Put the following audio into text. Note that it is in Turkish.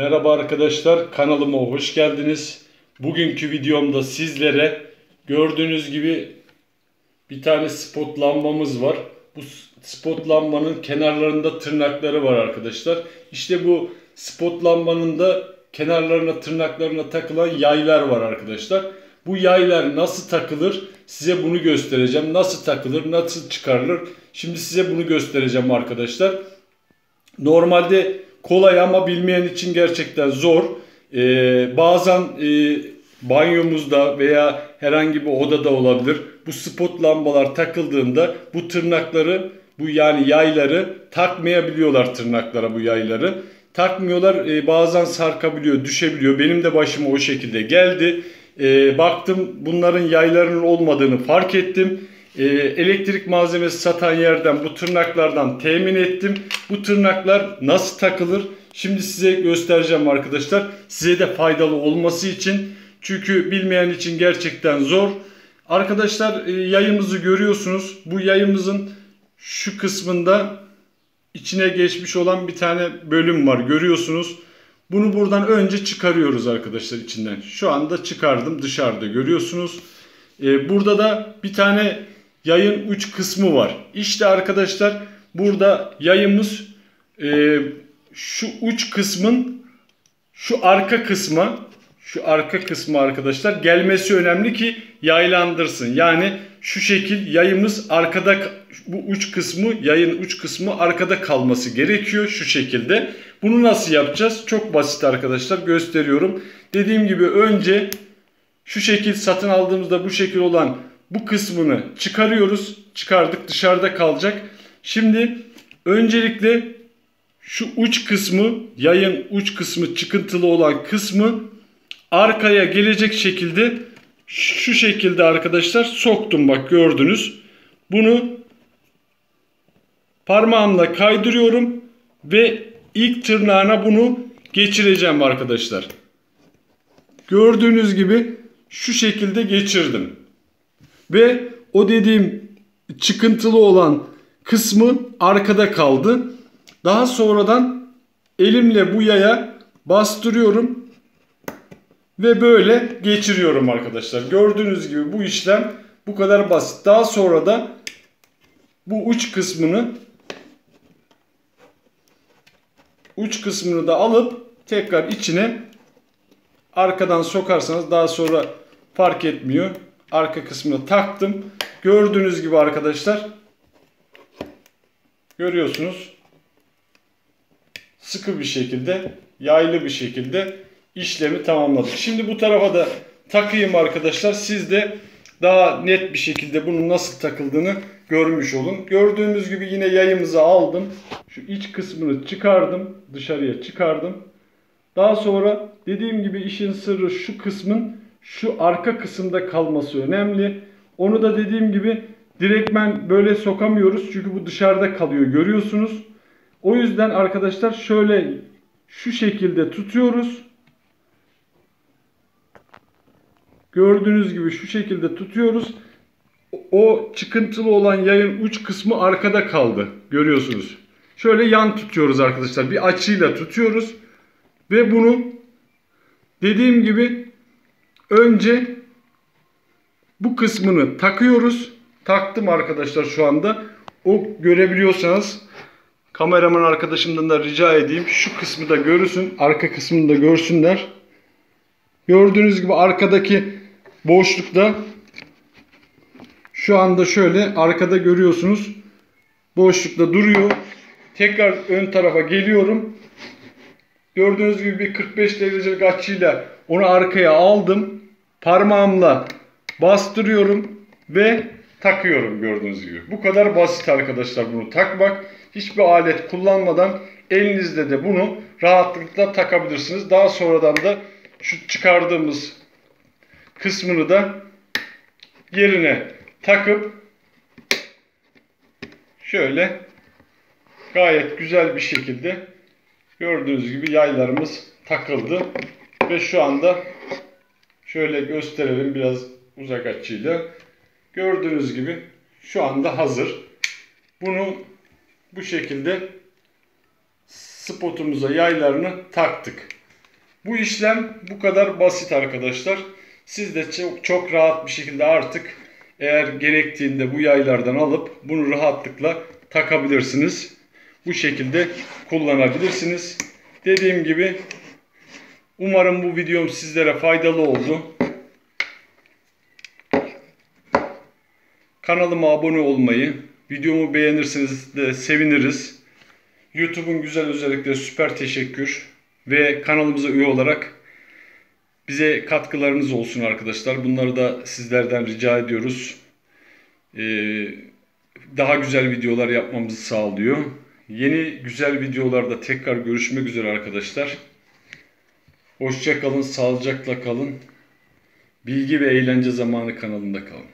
Merhaba arkadaşlar kanalıma hoş geldiniz. Bugünkü videomda sizlere gördüğünüz gibi bir tane spot lambamız var. Bu spot lambanın kenarlarında tırnakları var arkadaşlar. İşte bu spot lambanın da kenarlarına tırnaklarına takılan yaylar var arkadaşlar. Bu yaylar nasıl takılır size bunu göstereceğim. Nasıl takılır nasıl çıkarılır şimdi size bunu göstereceğim arkadaşlar. Normalde kolay ama bilmeyen için gerçekten zor. Ee, bazen e, banyomuzda veya herhangi bir odada olabilir. Bu spot lambalar takıldığında bu tırnakları bu yani yayları takmayabiliyorlar tırnaklara bu yayları. Takmıyorlar e, bazen sarkabiliyor düşebiliyor. Benim de başıma o şekilde geldi. E, baktım bunların yaylarının olmadığını fark ettim e, elektrik malzemesi satan yerden bu tırnaklardan temin ettim. Bu tırnaklar nasıl takılır? Şimdi size göstereceğim arkadaşlar. Size de faydalı olması için. Çünkü bilmeyen için gerçekten zor. Arkadaşlar e, yayımızı görüyorsunuz. Bu yayımızın şu kısmında içine geçmiş olan bir tane bölüm var. Görüyorsunuz. Bunu buradan önce çıkarıyoruz arkadaşlar içinden. Şu anda çıkardım dışarıda görüyorsunuz. Ee, burada da bir tane yayın uç kısmı var. İşte arkadaşlar burada yayımız e, şu uç kısmın şu arka kısma şu arka kısmı arkadaşlar gelmesi önemli ki yaylandırsın. Yani şu şekil yayımız arkada bu uç kısmı yayın uç kısmı arkada kalması gerekiyor şu şekilde. Bunu nasıl yapacağız? Çok basit arkadaşlar gösteriyorum. Dediğim gibi önce şu şekil satın aldığımızda bu şekil olan bu kısmını çıkarıyoruz. Çıkardık dışarıda kalacak. Şimdi öncelikle şu uç kısmı yayın uç kısmı çıkıntılı olan kısmı arkaya gelecek şekilde şu şekilde arkadaşlar soktum bak gördünüz. Bunu parmağımla kaydırıyorum ve ilk tırnağına bunu geçireceğim arkadaşlar. Gördüğünüz gibi şu şekilde geçirdim. Ve o dediğim çıkıntılı olan kısmı arkada kaldı. Daha sonradan elimle bu yaya bastırıyorum ve böyle geçiriyorum arkadaşlar. Gördüğünüz gibi bu işlem bu kadar basit. Daha sonra da bu uç kısmını uç kısmını da alıp tekrar içine arkadan sokarsanız daha sonra fark etmiyor arka kısmına taktım. Gördüğünüz gibi arkadaşlar görüyorsunuz sıkı bir şekilde yaylı bir şekilde işlemi tamamladık. Şimdi bu tarafa da takayım arkadaşlar. Siz de daha net bir şekilde bunun nasıl takıldığını görmüş olun. Gördüğünüz gibi yine yayımızı aldım. Şu iç kısmını çıkardım. Dışarıya çıkardım. Daha sonra dediğim gibi işin sırrı şu kısmın şu arka kısımda kalması önemli. Onu da dediğim gibi direktmen böyle sokamıyoruz. Çünkü bu dışarıda kalıyor görüyorsunuz. O yüzden arkadaşlar şöyle şu şekilde tutuyoruz. Gördüğünüz gibi şu şekilde tutuyoruz. O çıkıntılı olan yayın uç kısmı arkada kaldı. Görüyorsunuz. Şöyle yan tutuyoruz arkadaşlar. Bir açıyla tutuyoruz. Ve bunu dediğim gibi Önce bu kısmını takıyoruz. Taktım arkadaşlar şu anda. O görebiliyorsanız kameraman arkadaşımdan da rica edeyim. Şu kısmı da görürsün. Arka kısmını da görsünler. Gördüğünüz gibi arkadaki boşlukta şu anda şöyle arkada görüyorsunuz. Boşlukta duruyor. Tekrar ön tarafa geliyorum. Gördüğünüz gibi bir 45 derecelik açıyla onu arkaya aldım. Parmağımla bastırıyorum ve takıyorum gördüğünüz gibi. Bu kadar basit arkadaşlar bunu takmak. Hiçbir alet kullanmadan elinizde de bunu rahatlıkla takabilirsiniz. Daha sonradan da şu çıkardığımız kısmını da yerine takıp şöyle gayet güzel bir şekilde gördüğünüz gibi yaylarımız takıldı ve şu anda Şöyle gösterelim biraz uzak açıyla. Gördüğünüz gibi şu anda hazır. Bunu bu şekilde spotumuza yaylarını taktık. Bu işlem bu kadar basit arkadaşlar. Siz de çok, çok rahat bir şekilde artık eğer gerektiğinde bu yaylardan alıp bunu rahatlıkla takabilirsiniz. Bu şekilde kullanabilirsiniz. Dediğim gibi umarım bu videom sizlere faydalı oldu. Kanalıma abone olmayı, videomu beğenirseniz de seviniriz. YouTube'un güzel özellikleri süper teşekkür ve kanalımıza üye olarak bize katkılarınız olsun arkadaşlar. Bunları da sizlerden rica ediyoruz. Ee, daha güzel videolar yapmamızı sağlıyor. Yeni güzel videolarda tekrar görüşmek üzere arkadaşlar. Hoşça kalın, sağlıcakla kalın. Bilgi ve eğlence zamanı kanalında kalın.